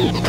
Oh,